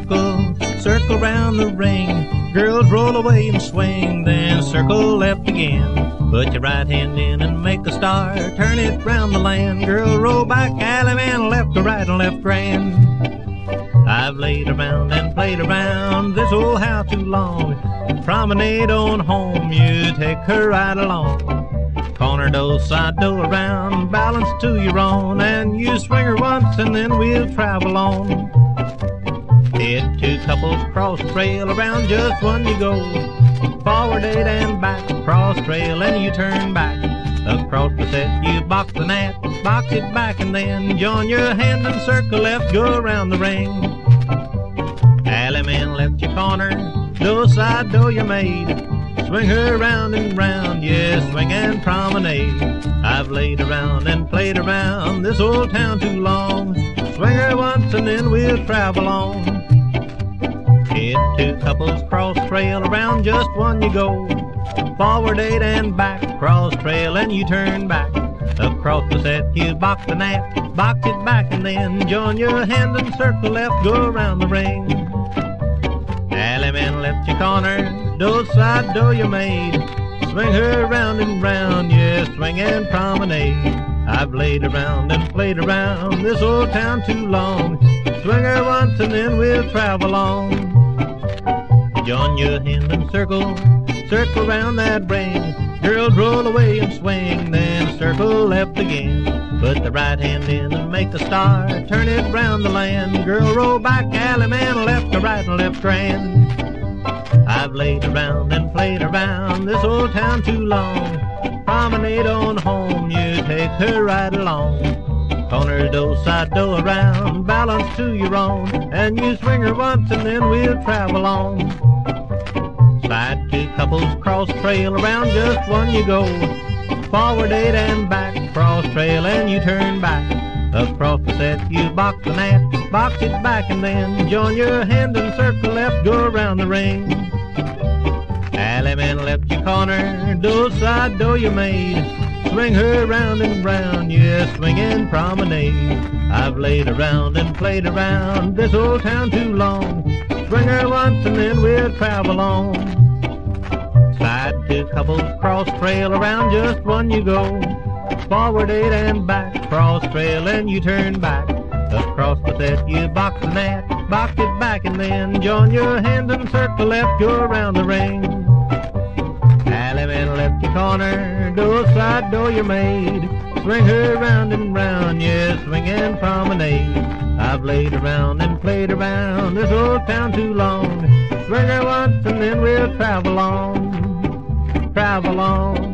circle, circle round the ring. Girls roll away and swing, then circle left again. Put your right hand in and make a star, turn it round the land. Girl, roll back, allemande, left to right and left grand. I've laid around and played around this old house too long. Promenade on home, you take her right along. Corner do, side do around, balance to your own, and you swing her once and then we'll travel on. Hit two couples cross trail around just one you go. Forward eight and back, cross trail and you turn back. Across the set you box the gnat, box it back and then join your hand and circle left, go around the ring. Allemande left your corner, do-si-do you made. Swing her round and round, yeah, swing and promenade. I've laid around and played around this old town too long. Swing her once and then we'll travel on. Two couples cross trail around just one you go. Forward eight and back, cross trail and you turn back. Across the set you box the gnat, box it back and then join your hand and circle left, go around the ring. Alley left your corner, do-si-do you made. Swing her round and round, yeah, swing and promenade. I've laid around and played around this old town too long. Swing her once and then we'll travel on. Join your hand and circle, circle round that ring. Girls roll away and swing, then circle left again. Put the right hand in and make a star, turn it round the land. Girl, roll back, allemande, left to right and left grand. I've laid around and played around this old town too long. Promenade on home, you take her right along. Corner do, side do around, balance to your own, and you swing her once and then we'll travel on. Side two couples cross trail around just one you go. Forward eight and back, cross trail and you turn back. Across the set you box the mat, box it back and then join your hand and circle left, go around the ring. Alley left your corner, do-si-do you made. Swing her round and round, yeah, swing and promenade. I've laid around and played around this old town too long. Swing her once and then we'll travel on. Couples cross trail around just one you go. Forward eight and back, cross trail and you turn back. Across the set you box the gnat, box it back and then join your hand and circle left, go around the ring left your corner, do side door you made. Swing her round and round, yeah, swing and promenade. I've laid around and played around this old town too long. Swing her once and then we'll travel on, travel on.